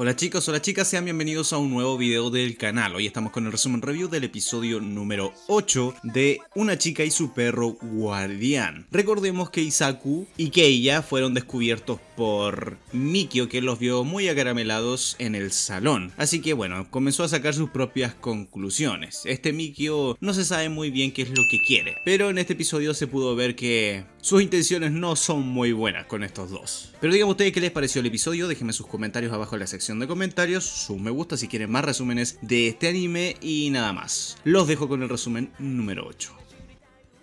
Hola chicos, hola chicas, sean bienvenidos a un nuevo video del canal. Hoy estamos con el resumen review del episodio número 8 de Una chica y su perro guardián. Recordemos que Isaku y Keiya fueron descubiertos por Mikio que los vio muy acaramelados en el salón. Así que bueno, comenzó a sacar sus propias conclusiones. Este Mikio no se sabe muy bien qué es lo que quiere, pero en este episodio se pudo ver que sus intenciones no son muy buenas con estos dos. Pero díganme ustedes qué les pareció el episodio, déjenme sus comentarios abajo en la sección de comentarios, su me gusta si quieren más resúmenes de este anime y nada más. Los dejo con el resumen número 8.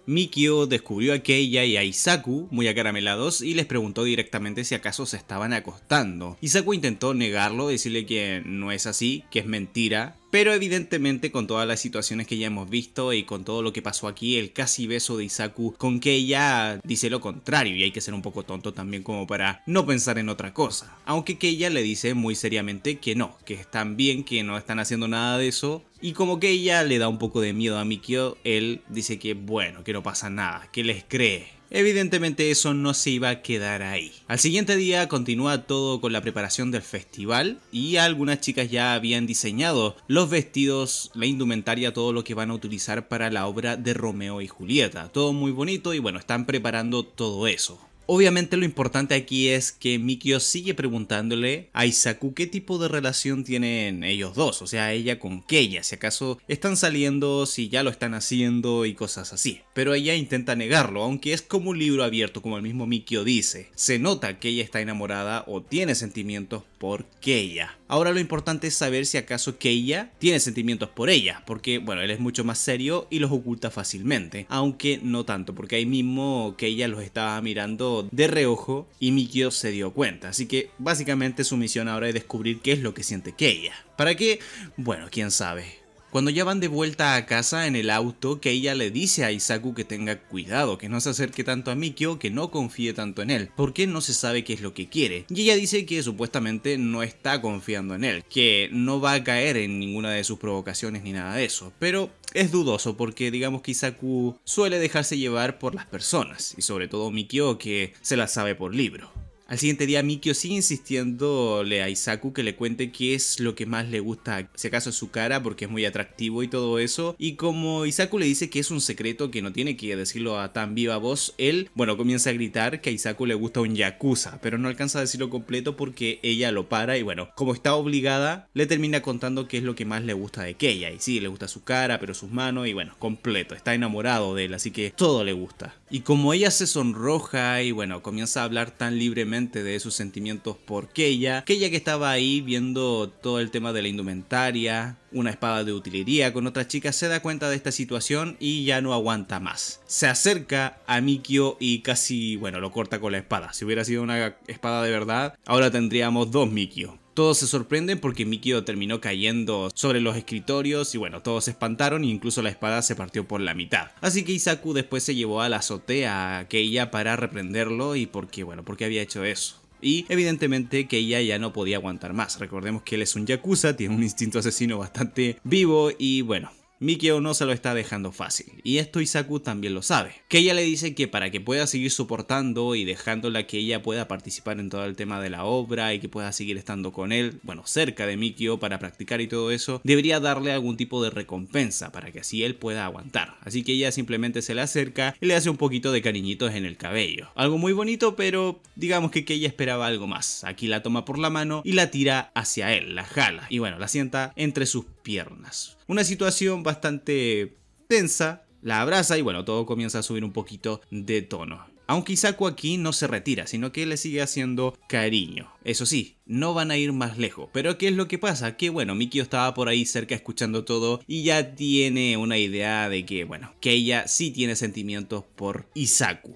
Mikio descubrió a Keiya y a Isaku muy acaramelados y les preguntó directamente si acaso se estaban acostando. Isaku intentó negarlo, decirle que no es así, que es mentira, pero evidentemente con todas las situaciones que ya hemos visto y con todo lo que pasó aquí, el casi beso de Isaku con Keiya dice lo contrario y hay que ser un poco tonto también como para no pensar en otra cosa. Aunque Keiya le dice muy seriamente que no, que están bien, que no están haciendo nada de eso y como que ella le da un poco de miedo a Mikio, él dice que bueno, que no pasa nada, que les cree. Evidentemente eso no se iba a quedar ahí. Al siguiente día continúa todo con la preparación del festival y algunas chicas ya habían diseñado los vestidos, la indumentaria, todo lo que van a utilizar para la obra de Romeo y Julieta. Todo muy bonito y bueno, están preparando todo eso. Obviamente lo importante aquí es que Mikio sigue preguntándole a Isaku qué tipo de relación tienen ellos dos, o sea, ella con Keia, si acaso están saliendo, si ya lo están haciendo y cosas así. Pero ella intenta negarlo, aunque es como un libro abierto, como el mismo Mikio dice. Se nota que ella está enamorada o tiene sentimientos por Keia. Ahora lo importante es saber si acaso Keia tiene sentimientos por ella, porque bueno, él es mucho más serio y los oculta fácilmente, aunque no tanto, porque ahí mismo Keia los estaba mirando de reojo y Mikio se dio cuenta, así que básicamente su misión ahora es descubrir qué es lo que siente Keia. ¿Para qué? Bueno, quién sabe. Cuando ya van de vuelta a casa en el auto, ella le dice a Isaku que tenga cuidado, que no se acerque tanto a Mikio, que no confíe tanto en él, porque no se sabe qué es lo que quiere. Y ella dice que supuestamente no está confiando en él, que no va a caer en ninguna de sus provocaciones ni nada de eso, pero es dudoso porque digamos que Isaku suele dejarse llevar por las personas, y sobre todo Mikio que se la sabe por libro. Al siguiente día Mikio sigue insistiéndole a Isaku que le cuente qué es lo que más le gusta, si acaso su cara porque es muy atractivo y todo eso. Y como Isaku le dice que es un secreto que no tiene que decirlo a tan viva voz, él, bueno, comienza a gritar que a Isaku le gusta un Yakuza, pero no alcanza a decirlo completo porque ella lo para y bueno, como está obligada, le termina contando qué es lo que más le gusta de Keia. Y sí, le gusta su cara, pero sus manos y bueno, completo, está enamorado de él, así que todo le gusta. Y como ella se sonroja y bueno, comienza a hablar tan libremente de sus sentimientos por Keia. Keia que estaba ahí viendo todo el tema de la indumentaria, una espada de utilería con otra chica, se da cuenta de esta situación y ya no aguanta más. Se acerca a Mikio y casi, bueno, lo corta con la espada. Si hubiera sido una espada de verdad, ahora tendríamos dos Mikio. Todos se sorprenden porque Mikio terminó cayendo sobre los escritorios y bueno, todos se espantaron e incluso la espada se partió por la mitad. Así que Isaku después se llevó a la azotea a Keiya para reprenderlo y porque, bueno, porque había hecho eso. Y evidentemente que ya no podía aguantar más. Recordemos que él es un yakuza, tiene un instinto asesino bastante vivo y bueno, Mikio no se lo está dejando fácil, y esto Isaku también lo sabe. Que ella le dice que para que pueda seguir soportando y dejándola que ella pueda participar en todo el tema de la obra y que pueda seguir estando con él, bueno, cerca de Mikio para practicar y todo eso, debería darle algún tipo de recompensa para que así él pueda aguantar. Así que ella simplemente se le acerca y le hace un poquito de cariñitos en el cabello. Algo muy bonito, pero digamos que, que ella esperaba algo más. Aquí la toma por la mano y la tira hacia él, la jala, y bueno, la sienta entre sus piernas. Una situación bastante tensa, la abraza y bueno, todo comienza a subir un poquito de tono. Aunque Isaku aquí no se retira, sino que le sigue haciendo cariño. Eso sí, no van a ir más lejos. Pero ¿qué es lo que pasa? Que bueno, Mikio estaba por ahí cerca escuchando todo y ya tiene una idea de que, bueno, que ella sí tiene sentimientos por Isaku.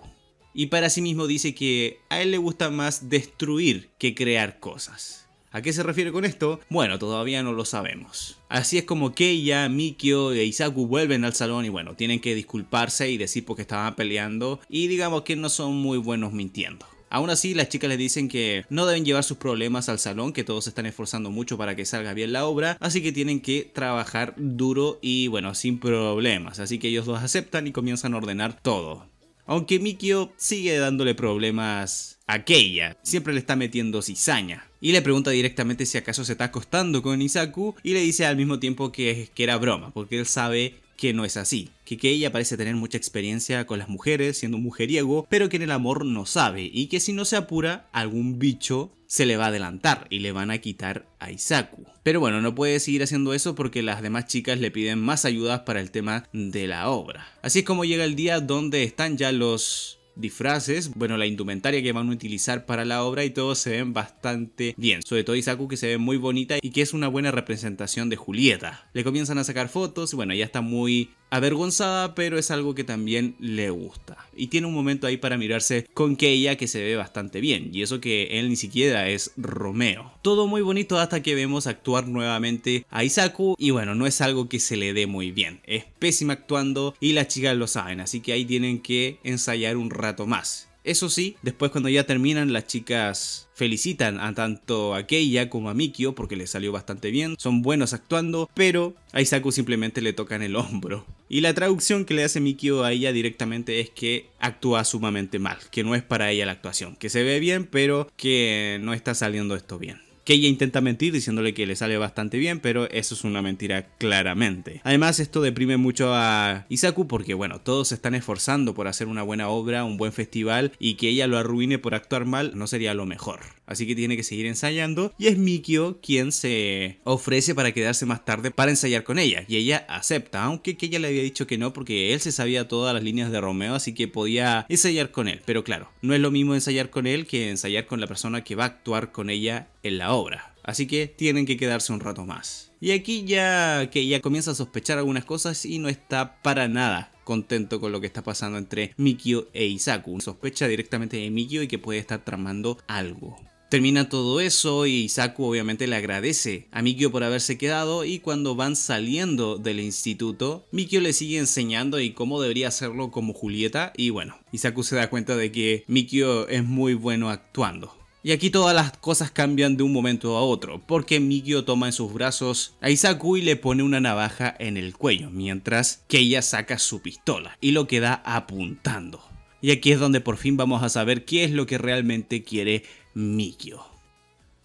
Y para sí mismo dice que a él le gusta más destruir que crear cosas. ¿A qué se refiere con esto? Bueno, todavía no lo sabemos. Así es como Keiya, Mikio e Isaku vuelven al salón y bueno, tienen que disculparse y decir porque estaban peleando y digamos que no son muy buenos mintiendo. Aún así, las chicas les dicen que no deben llevar sus problemas al salón, que todos se están esforzando mucho para que salga bien la obra, así que tienen que trabajar duro y bueno, sin problemas. Así que ellos los aceptan y comienzan a ordenar todo. Aunque Mikio sigue dándole problemas a Keiya, siempre le está metiendo cizaña. Y le pregunta directamente si acaso se está acostando con Isaku y le dice al mismo tiempo que, que era broma, porque él sabe que no es así, que ella parece tener mucha experiencia con las mujeres, siendo un mujeriego, pero que en el amor no sabe, y que si no se apura, algún bicho se le va a adelantar y le van a quitar a Isaku. Pero bueno, no puede seguir haciendo eso porque las demás chicas le piden más ayudas para el tema de la obra. Así es como llega el día donde están ya los disfraces, bueno, la indumentaria que van a utilizar para la obra y todos se ven bastante bien. Sobre todo Isaku que se ve muy bonita y que es una buena representación de Julieta. Le comienzan a sacar fotos, bueno, ya está muy avergonzada, pero es algo que también le gusta. Y tiene un momento ahí para mirarse con Keia que se ve bastante bien, y eso que él ni siquiera es Romeo. Todo muy bonito hasta que vemos actuar nuevamente a Isaku, y bueno, no es algo que se le dé muy bien. Es pésima actuando y las chicas lo saben, así que ahí tienen que ensayar un rato más. Eso sí, después cuando ya terminan las chicas felicitan a tanto a Keiya como a Mikio porque le salió bastante bien, son buenos actuando, pero a Isaku simplemente le tocan el hombro. Y la traducción que le hace Mikio a ella directamente es que actúa sumamente mal, que no es para ella la actuación, que se ve bien pero que no está saliendo esto bien que ella intenta mentir diciéndole que le sale bastante bien, pero eso es una mentira claramente. Además, esto deprime mucho a Isaku porque, bueno, todos se están esforzando por hacer una buena obra, un buen festival, y que ella lo arruine por actuar mal no sería lo mejor. Así que tiene que seguir ensayando, y es Mikio quien se ofrece para quedarse más tarde para ensayar con ella, y ella acepta, aunque que ella le había dicho que no porque él se sabía todas las líneas de Romeo, así que podía ensayar con él. Pero claro, no es lo mismo ensayar con él que ensayar con la persona que va a actuar con ella en la obra. Así que tienen que quedarse un rato más. Y aquí ya que ella comienza a sospechar algunas cosas y no está para nada contento con lo que está pasando entre Mikio e Isaku. Sospecha directamente de Mikio y que puede estar tramando algo. Termina todo eso y Isaku obviamente le agradece a Mikio por haberse quedado y cuando van saliendo del instituto, Mikio le sigue enseñando y cómo debería hacerlo como Julieta y bueno, Isaku se da cuenta de que Mikio es muy bueno actuando. Y aquí todas las cosas cambian de un momento a otro, porque Mikio toma en sus brazos a Isaku y le pone una navaja en el cuello, mientras que ella saca su pistola y lo queda apuntando. Y aquí es donde por fin vamos a saber qué es lo que realmente quiere Mikio.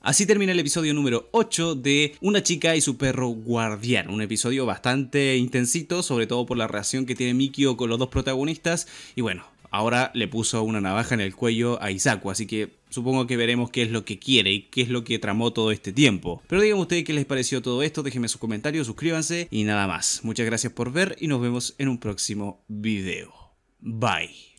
Así termina el episodio número 8 de Una chica y su perro guardián. Un episodio bastante intensito, sobre todo por la reacción que tiene Mikio con los dos protagonistas. Y bueno, ahora le puso una navaja en el cuello a Isaku, así que supongo que veremos qué es lo que quiere y qué es lo que tramó todo este tiempo. Pero díganme ustedes qué les pareció todo esto, déjenme sus comentarios, suscríbanse y nada más. Muchas gracias por ver y nos vemos en un próximo video. Bye.